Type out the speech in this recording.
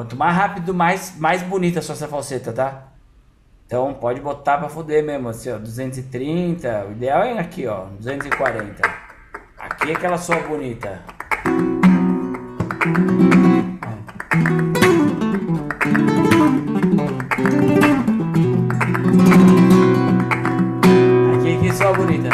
Quanto mais rápido, mais, mais bonita a sua falseta, tá? Então pode botar pra foder mesmo, assim, ó, 230. O ideal é aqui, ó, 240. Aqui é aquela sua bonita. Aqui, é aqui, é sua bonita.